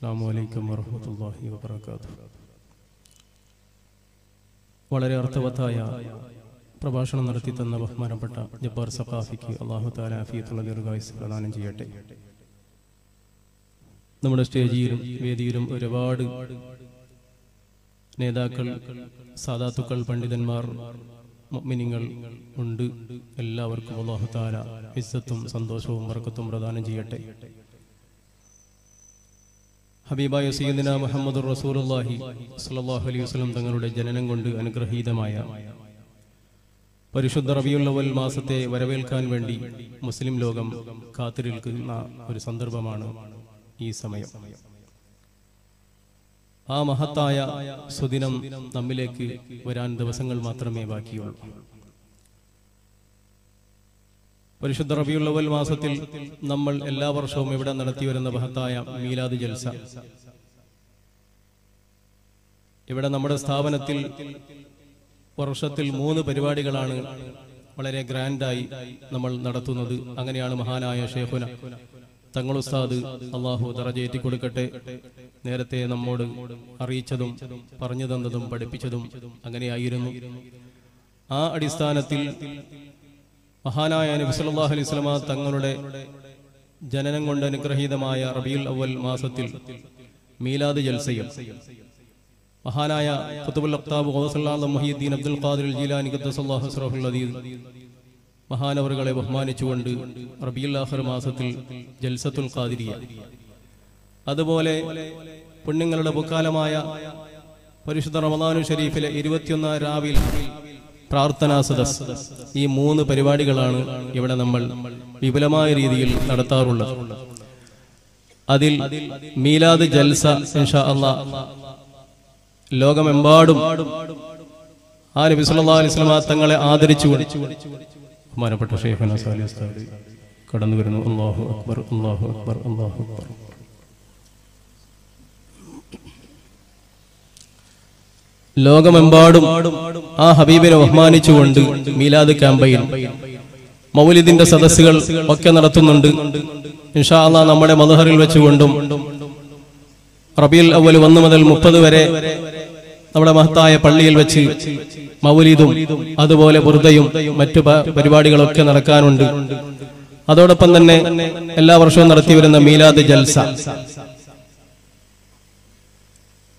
അസ്സാം വലൈക്കും വറഹമത്തല്ലാഹി വാത്ത വളരെ അർത്ഥവത്തായ പ്രഭാഷണം നടത്തി തന്ന ബഹുമാനപ്പെട്ട ജബ്ബാർ സഖാഫിക്ക് അള്ളാഹു താല അഫിയത്തുള്ള ദീർഘായുസ് പ്രദാനം ചെയ്യട്ടെ. നമ്മുടെ സ്റ്റേജിലും വേദിയിലും ഒരുപാട് നേതാക്കൾ സാധാത്തുക്കൾ പണ്ഡിതന്മാർ മിനിങ്ങൾ ഉണ്ട്. എല്ലാവർക്കും അള്ളാഹു താല സന്തോഷവും വർക്കത്തും പ്രദാനം ചെയ്യട്ടെ. ഹബീബായ സയ്യിദിന മുഹമ്മദ് റസൂലുള്ളാഹി സ്വല്ലല്ലാഹു അലൈഹി വസ്ലം തങ്ങളുടെ ജനനം കൊണ്ട് അനുഗ്രഹീതമായ പരിശുദ്ധ റബിയുള്ളവൽ മാസത്തെ വരവേൽക്കാൻ വേണ്ടി മുസ്ലിം ലോകം കാത്തിരിക്കുന്ന ഒരു സന്ദർഭമാണ് ഈ സമയം. ആ മഹത്തായ സുദിനം നമ്മിലേക്ക് വരാൻ ദിവസങ്ങൾ മാത്രമേ ബാക്കിയുള്ളൂ. പരിശുദ്ധ റബിയുള്ളവൽ മാസത്തിൽ നമ്മൾ എല്ലാ വർഷവും ഇവിടെ നടത്തി വരുന്ന മഹത്തായ മീലാദ് ജൽസ. ഇവിടെ നമ്മുടെ സ്ഥാപനത്തിൽ വർഷത്തിൽ മൂന്ന് പരിപാടികളാണ് വളരെ ഗ്രാൻഡായി നമ്മൾ നടത്തുന്നത്. അങ്ങനെയാണ് മഹാനായ ഷേഖുന. തങ്ങളുസ്താദ് അള്ളാഹു ദറജേറ്റി കൊടുക്കട്ടെ. നേരത്തെ നമ്മോട് അറിയിച്ചതും പറഞ്ഞു തന്നതും പഠിപ്പിച്ചതും അങ്ങനെയായിരുന്നു. ആ അടിസ്ഥാനത്തിൽ മഹാനായ നബി സല്ലല്ലാഹു അലൈഹി വസല്ലമ തങ്ങളുടെ ജനനം കൊണ്ട് അനുഗ്രഹീതമായ റബീൽ അവൽ മാസത്തിൽ മീലാദ് ജൽസയും മഹാനായ ഖുതുബുൽ അഖ്താബ് ഗൗസുല്ലാഹ് മുഹിയുദ്ദീൻ അബ്ദുൽ ഖാദിർ ജീലാനി ഖദ്ദസല്ലാഹു സറഹുൽ അദീദ് മഹാനവറുകളെ ബഹുമാനിച്ചുകൊണ്ട് റബീൽ ആഖിർ മാസത്തിൽ ജൽസത്തുൽ ഖാദിരിയ. അതുപോലെ പുണ്യങ്ങളുടെ പൊക്കാലമായ പരിശുദ്ധ റമദാനു ഷരീഫിലെ ഇരുപത്തിയൊന്നാം രാവിൽ പ്രാർത്ഥനാ സദസ്. ഈ മൂന്ന് പരിപാടികളാണ് ഇവിടെ നമ്മൾ വിപുലമായ രീതിയിൽ നടത്താറുള്ളത്. അതിൽ മീലാദ് ജൽസ ഇൻഷാ ലോകമെമ്പാടും ആ നബി സല്ലല്ലാഹു അലൈഹി വസല്ലം തങ്ങളെ ആദരിച്ചു ബഹുമാനപ്പെട്ട കടന്നു വരുന്നു അല്ലാഹു അക്ബർ അല്ലാഹു അക്ബർ അല്ലാഹു അക്ബർ. ലോകമെമ്പാടും ആ ഹബീബിനെ ബഹുമാനിച്ചുകൊണ്ട് മീലാദ് ക്യാമ്പയിൻ മൗലിദിന്റെ സദസ്സുകൾ ഒക്കെ നടത്തുന്നുണ്ട്. ഇൻഷാ അള്ളാ നമ്മുടെ മധുഹറിൽ വെച്ചുകൊണ്ടും റബീൽ അവൽ ഒന്ന് മുതൽ മുപ്പത് വരെ നമ്മുടെ മഹത്തായ പള്ളിയിൽ വെച്ച് മൗലിദും അതുപോലെ ബുർദയും മറ്റു പരിപാടികളൊക്കെ നടക്കാനുണ്ട്. അതോടൊപ്പം തന്നെ എല്ലാ വർഷവും നടത്തിവരുന്ന മീലാദ് ജൽസ.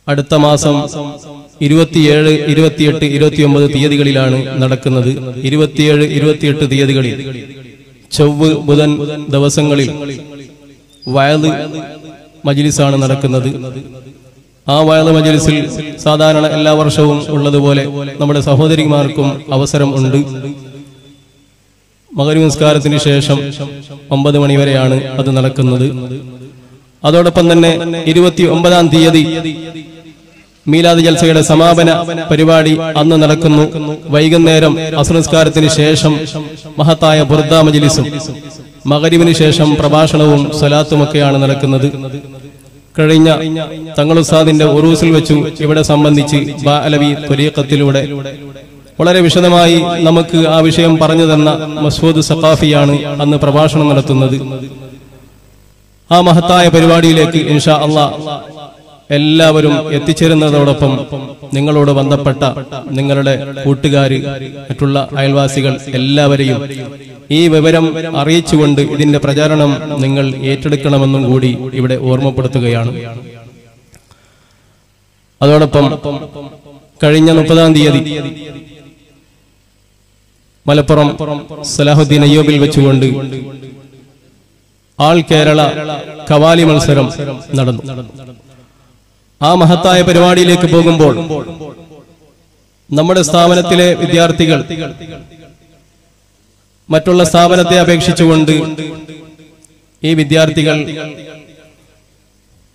അടുത്ത മാസം ഇരുപത്തിയേഴ് ഇരുപത്തിയെട്ട് ഇരുപത്തിയൊമ്പത് തീയതികളിലാണ് നടക്കുന്നത്. ഇരുപത്തിയേഴ് ഇരുപത്തിയെട്ട് തീയതികളിൽ ചൊവ്വ് ബുധൻ ദിവസങ്ങളിൽ വയത് മജിലിസാണ് നടക്കുന്നത്. ആ വയത് മജിലിസിൽ സാധാരണ എല്ലാ വർഷവും ഉള്ളതുപോലെ നമ്മുടെ സഹോദരിമാർക്കും അവസരം ഉണ്ട്. മകരി നിസ്കാരത്തിന് ശേഷം ഒമ്പത് മണിവരെയാണ് അത് നടക്കുന്നത്. അതോടൊപ്പം തന്നെ ഇരുപത്തി ഒമ്പതാം തീയതി മീലാദ് ജൽസയുടെ സമാപന പരിപാടി അന്ന് നടക്കുന്നു. വൈകുന്നേരം അസുനസ്കാരത്തിന് ശേഷം മഹത്തായ ബുർദ മജിലിസും മകരിവിന് ശേഷം പ്രഭാഷണവും സ്വലാത്തുമൊക്കെയാണ് നടക്കുന്നത്. കഴിഞ്ഞ തങ്ങളുസാദിന്റെ ഉറൂസിൽ വെച്ചു ഇവിടെ സംബന്ധിച്ച് ബാലവി അലവി ത്വരീഖത്തിലൂടെ വളരെ വിശദമായി നമുക്ക് ആ വിഷയം പറഞ്ഞു തന്ന മസൂദ് സഖാഫിയാണ് അന്ന് പ്രഭാഷണം നടത്തുന്നത്. ആ മഹത്തായ പരിപാടിയിലേക്ക് ഇൻഷാ അള്ളാ എല്ലാവരും എത്തിച്ചേരുന്നതോടൊപ്പം നിങ്ങളോട് ബന്ധപ്പെട്ട നിങ്ങളുടെ കൂട്ടുകാർ മറ്റുള്ള അയൽവാസികൾ എല്ലാവരെയും ഈ വിവരം അറിയിച്ചുകൊണ്ട് ഇതിന്റെ പ്രചാരണം നിങ്ങൾ ഏറ്റെടുക്കണമെന്നും കൂടി ഇവിടെ ഓർമ്മപ്പെടുത്തുകയാണ്. അതോടൊപ്പം കഴിഞ്ഞ മുപ്പതാം തീയതി മലപ്പുറം സലാഹുദ്ദീൻ അയ്യോബിൽ വെച്ചുകൊണ്ട് ആൾ കേരള കവാലി മത്സരം നടന്നു. ആ മഹത്തായ പരിപാടിയിലേക്ക് പോകുമ്പോൾ നമ്മുടെ സ്ഥാപനത്തിലെ വിദ്യാർത്ഥികൾ മറ്റുള്ള സ്ഥാപനത്തെ അപേക്ഷിച്ചുകൊണ്ട് ഈ വിദ്യാർത്ഥികൾ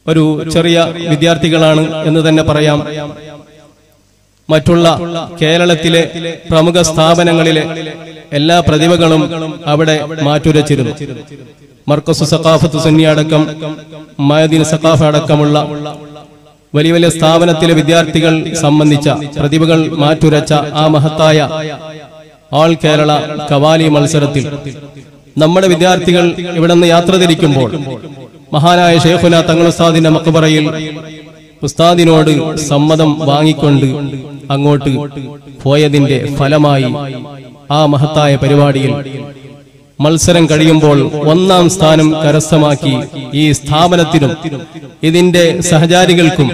ഒരു ചെറിയ വിദ്യാർത്ഥികളാണ് എന്ന് തന്നെ പറയാം. മറ്റുള്ള കേരളത്തിലെ പ്രമുഖ സ്ഥാപനങ്ങളിലെ എല്ലാ പ്രതിഭകളും അവിടെ മാറ്റുരച്ചിരുന്നു. മർക്കസ് സഖാഫത്ത് സുന്നി അടക്കം മയദീൻ സഖാഫ അടക്കമുള്ള വലിയ വലിയ സ്ഥാപനത്തിലെ വിദ്യാർത്ഥികൾ സംബന്ധിച്ച പ്രതിഭകൾ മാറ്റുരച്ച ആ മഹത്തായ ആൾ കേരള കവാലി മത്സരത്തിൽ നമ്മുടെ വിദ്യാർത്ഥികൾ ഇവിടെ നിന്ന് യാത്ര തിരിക്കുമ്പോൾ മഹാനായ ഷെയ്ഖുന തങ്ങൾ ഉസ്താദിന്റെ മക്കബറയിൽ ഉസ്താദിനോട് സമ്മതം വാങ്ങിക്കൊണ്ട് അങ്ങോട്ട് പോയതിന്റെ ഫലമായി ആ മഹത്തായ പരിപാടിയിൽ മത്സരം കഴിയുമ്പോൾ ഒന്നാം സ്ഥാനം കരസ്ഥമാക്കി ഈ സ്ഥാപനത്തിനും ഇതിന്റെ സഹചാരികൾക്കും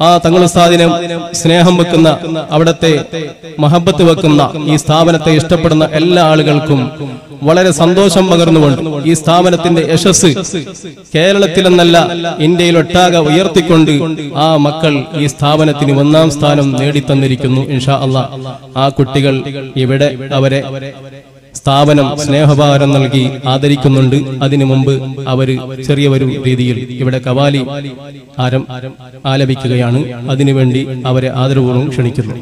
ആ തങ്ങൾ തങ്ങളുസ്താദിനെ സ്നേഹം വെക്കുന്ന അവിടത്തെ മഹബത്ത് വെക്കുന്ന ഈ സ്ഥാപനത്തെ ഇഷ്ടപ്പെടുന്ന എല്ലാ ആളുകൾക്കും വളരെ സന്തോഷം പകർന്നുകൊണ്ട് ഈ സ്ഥാപനത്തിന്റെ യശസ് കേരളത്തിലെന്നല്ല ഇന്ത്യയിലൊട്ടാകെ ഉയർത്തിക്കൊണ്ട് ആ മക്കൾ ഈ സ്ഥാപനത്തിന് ഒന്നാം സ്ഥാനം നേടിത്തന്നിരിക്കുന്നു ഇൻഷാ അള്ളാ. ആ കുട്ടികൾ ഇവിടെ അവരെ സ്ഥാപനം സ്നേഹഭാരം നൽകി ആദരിക്കുന്നുണ്ട്. അതിനു മുമ്പ് അവർ ചെറിയ ഒരു രീതിയിൽ ഇവിടെ കവാലി ആരം ആലപിക്കുകയാണ്. അതിനുവേണ്ടി അവരെ ആദരപൂർവം ക്ഷണിക്കുന്നു.